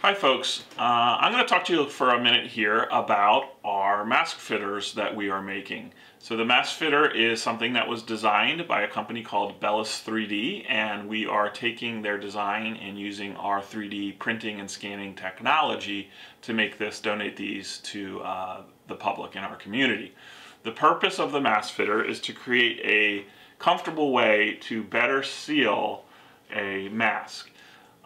Hi folks, uh, I'm going to talk to you for a minute here about our mask fitters that we are making. So the mask fitter is something that was designed by a company called Bellus 3D and we are taking their design and using our 3D printing and scanning technology to make this, donate these to uh, the public in our community. The purpose of the mask fitter is to create a comfortable way to better seal a mask.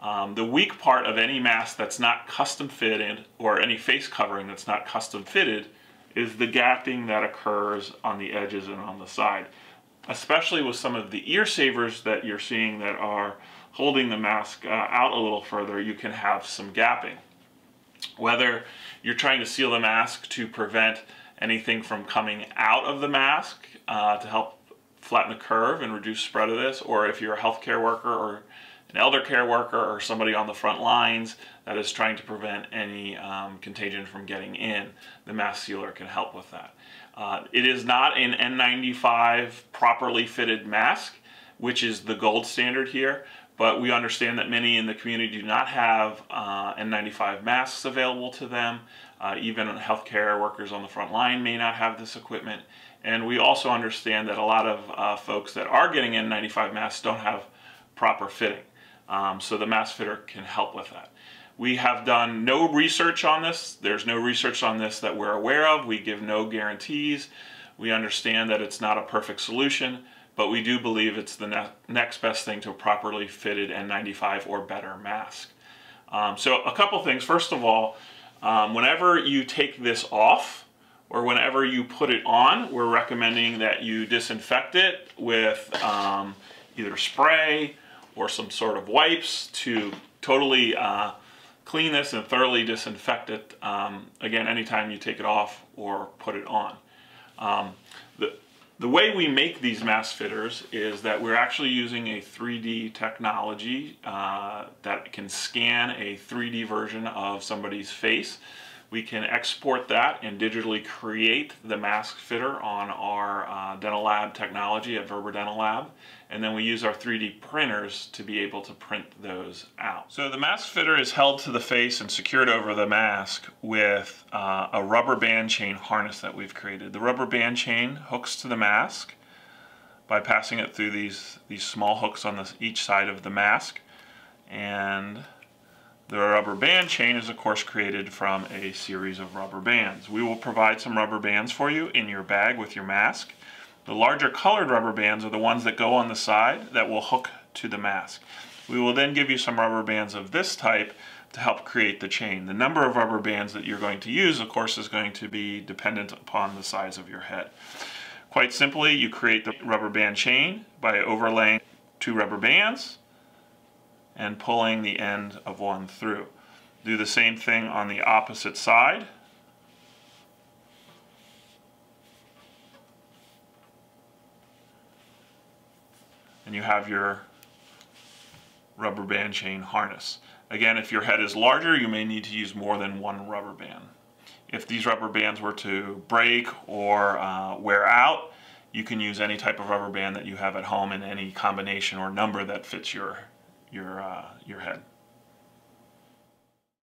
Um, the weak part of any mask that's not custom fitted or any face covering that's not custom fitted is the gapping that occurs on the edges and on the side. Especially with some of the ear savers that you're seeing that are holding the mask uh, out a little further, you can have some gapping. Whether you're trying to seal the mask to prevent anything from coming out of the mask uh, to help flatten the curve and reduce spread of this, or if you're a healthcare worker or an elder care worker or somebody on the front lines that is trying to prevent any um, contagion from getting in, the mask sealer can help with that. Uh, it is not an N95 properly fitted mask, which is the gold standard here, but we understand that many in the community do not have uh, N95 masks available to them. Uh, even healthcare workers on the front line may not have this equipment. And we also understand that a lot of uh, folks that are getting N95 masks don't have proper fitting. Um, so the mask fitter can help with that. We have done no research on this. There's no research on this that we're aware of. We give no guarantees. We understand that it's not a perfect solution, but we do believe it's the ne next best thing to a properly fitted N95 or better mask. Um, so a couple things. First of all, um, whenever you take this off or whenever you put it on, we're recommending that you disinfect it with um, either spray or some sort of wipes to totally uh, clean this and thoroughly disinfect it, um, again, anytime you take it off or put it on. Um, the, the way we make these mask fitters is that we're actually using a 3D technology uh, that can scan a 3D version of somebody's face we can export that and digitally create the mask fitter on our uh, Dental Lab technology at Verber Dental Lab. And then we use our 3D printers to be able to print those out. So the mask fitter is held to the face and secured over the mask with uh, a rubber band chain harness that we've created. The rubber band chain hooks to the mask by passing it through these, these small hooks on each side of the mask. And the rubber band chain is of course created from a series of rubber bands. We will provide some rubber bands for you in your bag with your mask. The larger colored rubber bands are the ones that go on the side that will hook to the mask. We will then give you some rubber bands of this type to help create the chain. The number of rubber bands that you're going to use, of course, is going to be dependent upon the size of your head. Quite simply, you create the rubber band chain by overlaying two rubber bands, and pulling the end of one through. Do the same thing on the opposite side. And you have your rubber band chain harness. Again, if your head is larger, you may need to use more than one rubber band. If these rubber bands were to break or uh, wear out, you can use any type of rubber band that you have at home in any combination or number that fits your your, uh, your head.